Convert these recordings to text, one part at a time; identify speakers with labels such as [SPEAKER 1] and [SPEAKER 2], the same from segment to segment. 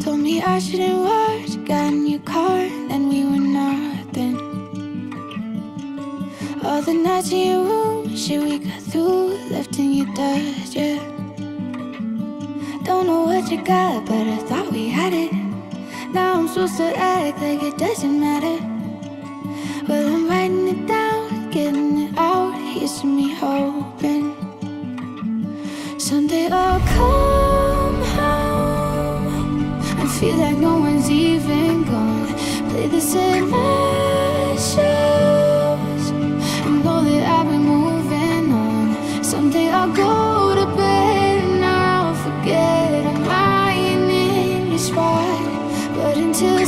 [SPEAKER 1] Told me I shouldn't watch, got in your car, then we were nothing. All the nights in your room, shit we got through, left in your dust, yeah. Don't know what you got, but I thought we had it. Now I'm supposed to act like it doesn't matter. Well, I'm writing it Me hoping someday I'll come home and feel like no one's even gone. Play the same shows and know that I've been moving on. Someday I'll go to bed and I'll forget I'm lying in your spot. But until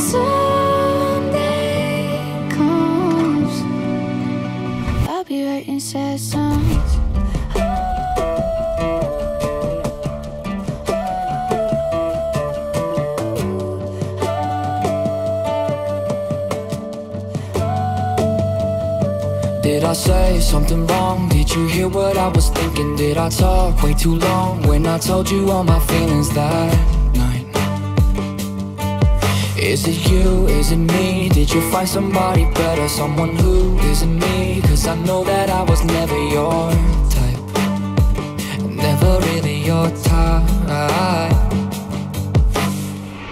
[SPEAKER 2] Did I say something wrong? Did you hear what I was thinking? Did I talk way too long when I told you all my feelings that? Is it you? Is it me? Did you find somebody better? Someone who isn't me? Cause I know that I was never your type Never really your type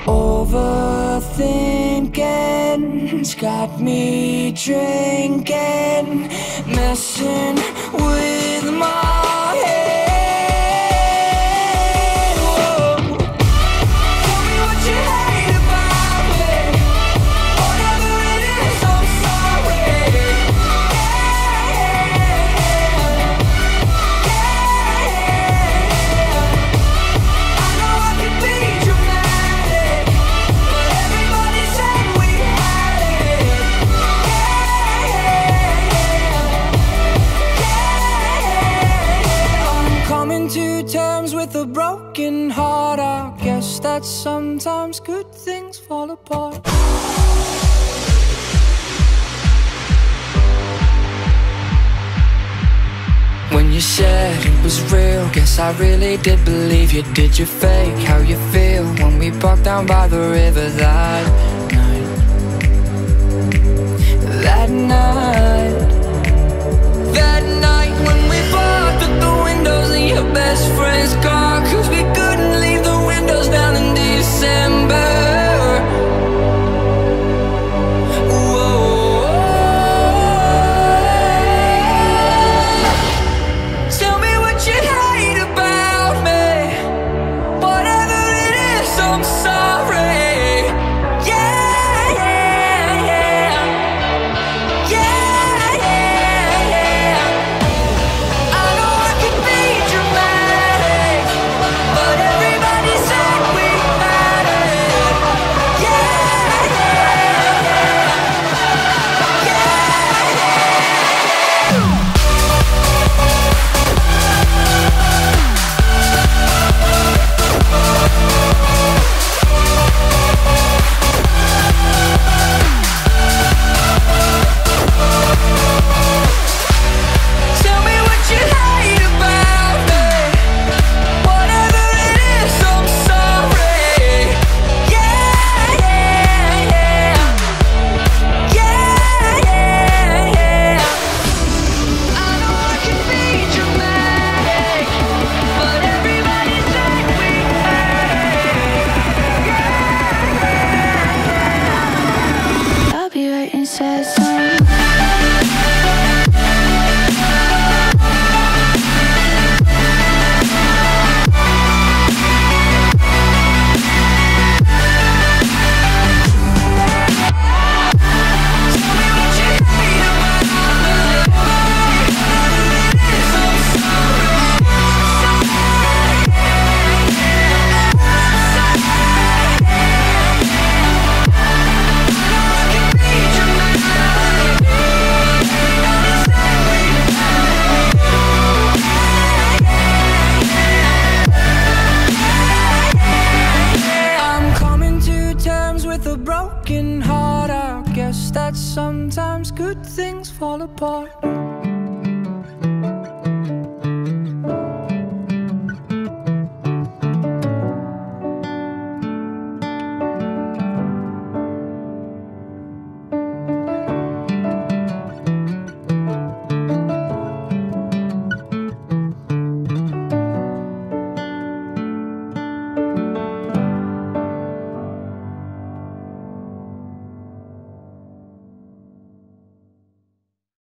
[SPEAKER 2] Overthinking's got me drinking, messing with that sometimes good things fall apart. When you said it was real, guess I really did believe you. Did you fake how you feel when we walked down by the river that night? That night. apart.